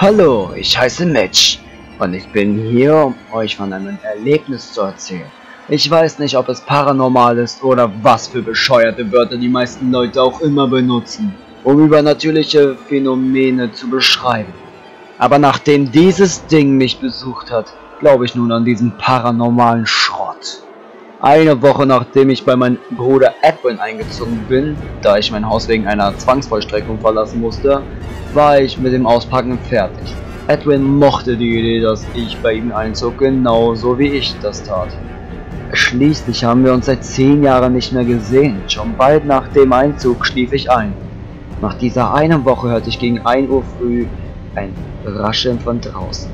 Hallo, ich heiße Mitch und ich bin hier, um euch von einem Erlebnis zu erzählen. Ich weiß nicht, ob es paranormal ist oder was für bescheuerte Wörter die meisten Leute auch immer benutzen, um übernatürliche Phänomene zu beschreiben. Aber nachdem dieses Ding mich besucht hat, glaube ich nun an diesen paranormalen Schrott. Eine Woche nachdem ich bei meinem Bruder Edwin eingezogen bin, da ich mein Haus wegen einer Zwangsvollstreckung verlassen musste, war ich mit dem Auspacken fertig. Edwin mochte die Idee, dass ich bei ihm einzog, genauso wie ich das tat. Schließlich haben wir uns seit zehn Jahren nicht mehr gesehen. Schon bald nach dem Einzug schlief ich ein. Nach dieser einen Woche hörte ich gegen 1 Uhr früh ein Rascheln von draußen.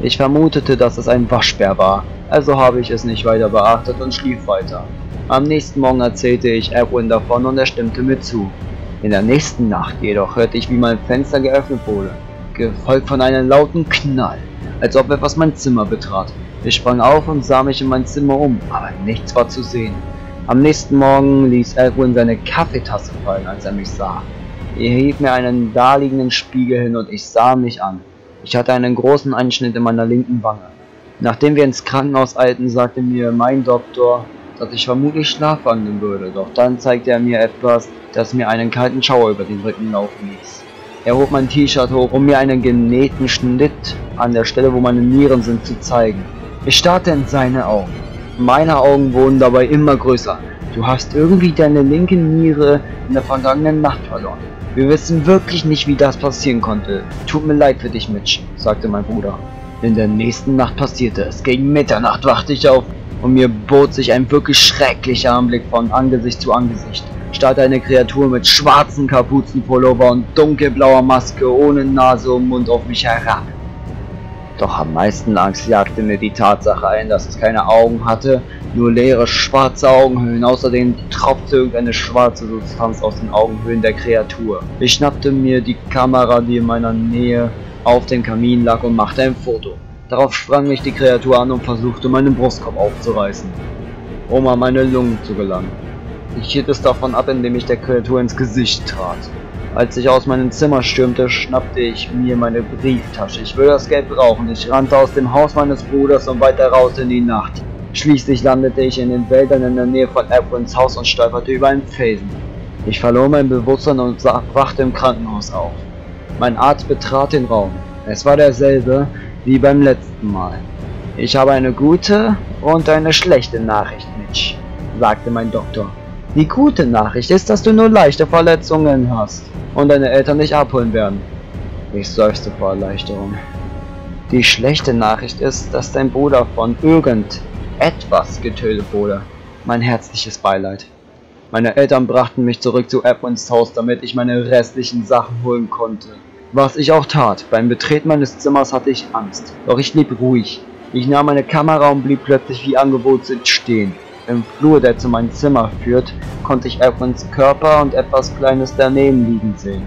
Ich vermutete, dass es ein Waschbär war, also habe ich es nicht weiter beachtet und schlief weiter. Am nächsten Morgen erzählte ich Edwin davon und er stimmte mir zu. In der nächsten Nacht jedoch hörte ich, wie mein Fenster geöffnet wurde, gefolgt von einem lauten Knall, als ob etwas mein Zimmer betrat. Ich sprang auf und sah mich in mein Zimmer um, aber nichts war zu sehen. Am nächsten Morgen ließ Edwin seine Kaffeetasse fallen, als er mich sah. Er hielt mir einen daliegenden Spiegel hin und ich sah mich an. Ich hatte einen großen Einschnitt in meiner linken Wange. Nachdem wir ins Krankenhaus eilten, sagte mir mein Doktor, dass ich vermutlich schlafwandeln würde, doch dann zeigte er mir etwas, das mir einen kalten Schauer über den Rücken laufen ließ. Er hob mein T-Shirt hoch, um mir einen genähten Schnitt an der Stelle, wo meine Nieren sind, zu zeigen. Ich starrte in seine Augen. Meine Augen wurden dabei immer größer. Du hast irgendwie deine linke Niere in der vergangenen Nacht verloren. Wir wissen wirklich nicht, wie das passieren konnte. Tut mir leid für dich, Mitch, sagte mein Bruder. In der nächsten Nacht passierte es. Gegen Mitternacht wachte ich auf und mir bot sich ein wirklich schrecklicher Anblick von Angesicht zu Angesicht. Statt eine Kreatur mit schwarzen Kapuzenpullover und dunkelblauer Maske ohne Nase und Mund auf mich herab. Doch am meisten Angst jagte mir die Tatsache ein, dass es keine Augen hatte, nur leere schwarze Augenhöhlen. Außerdem tropfte irgendeine schwarze Substanz aus den Augenhöhlen der Kreatur. Ich schnappte mir die Kamera, die in meiner Nähe auf dem Kamin lag und machte ein Foto. Darauf sprang mich die Kreatur an und versuchte meinen Brustkorb aufzureißen, um an meine Lungen zu gelangen. Ich hielt es davon ab, indem ich der Kreatur ins Gesicht trat. Als ich aus meinem Zimmer stürmte, schnappte ich mir meine Brieftasche. Ich würde das Geld brauchen. Ich rannte aus dem Haus meines Bruders und weiter raus in die Nacht. Schließlich landete ich in den Wäldern in der Nähe von Edwins Haus und stolperte über einen Felsen. Ich verlor mein Bewusstsein und wachte im Krankenhaus auf. Mein Arzt betrat den Raum. Es war derselbe wie beim letzten Mal. Ich habe eine gute und eine schlechte Nachricht, Mitch, sagte mein Doktor. Die gute Nachricht ist, dass du nur leichte Verletzungen hast und deine Eltern dich abholen werden. Ich seufzte vor Erleichterung. Die schlechte Nachricht ist, dass dein Bruder von irgendetwas getötet wurde. Mein herzliches Beileid. Meine Eltern brachten mich zurück zu Edwins Haus, damit ich meine restlichen Sachen holen konnte. Was ich auch tat. Beim Betreten meines Zimmers hatte ich Angst. Doch ich blieb ruhig. Ich nahm meine Kamera und blieb plötzlich wie angewurzelt stehen. Im Flur, der zu meinem Zimmer führt, konnte ich Edwins Körper und etwas Kleines daneben liegen sehen.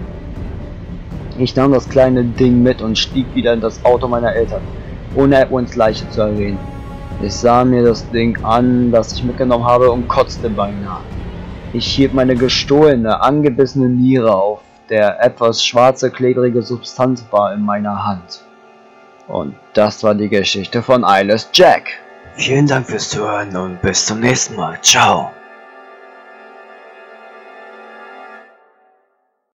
Ich nahm das kleine Ding mit und stieg wieder in das Auto meiner Eltern, ohne Edwins Leiche zu erwähnen. Ich sah mir das Ding an, das ich mitgenommen habe und kotzte beinahe. Ich hielt meine gestohlene, angebissene Niere auf, der etwas schwarze, klebrige Substanz war in meiner Hand. Und das war die Geschichte von Eyeless Jack. Vielen Dank fürs Zuhören und bis zum nächsten Mal. Ciao.